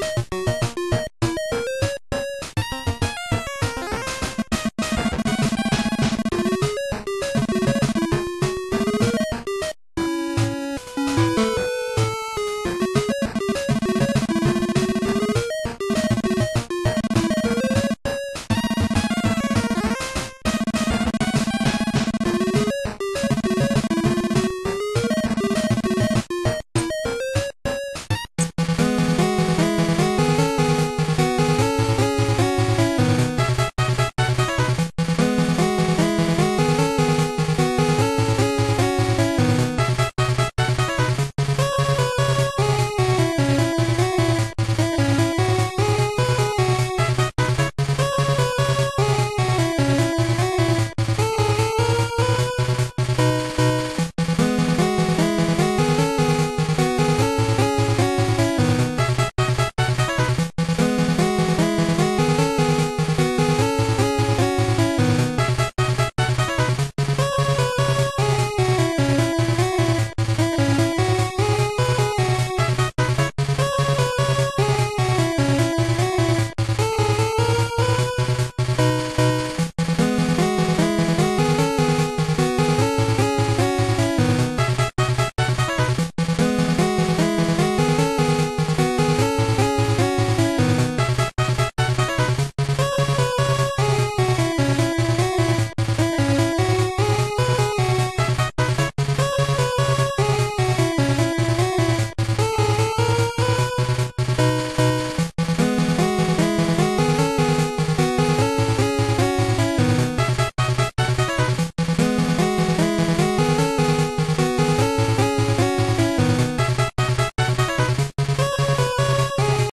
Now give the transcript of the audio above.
you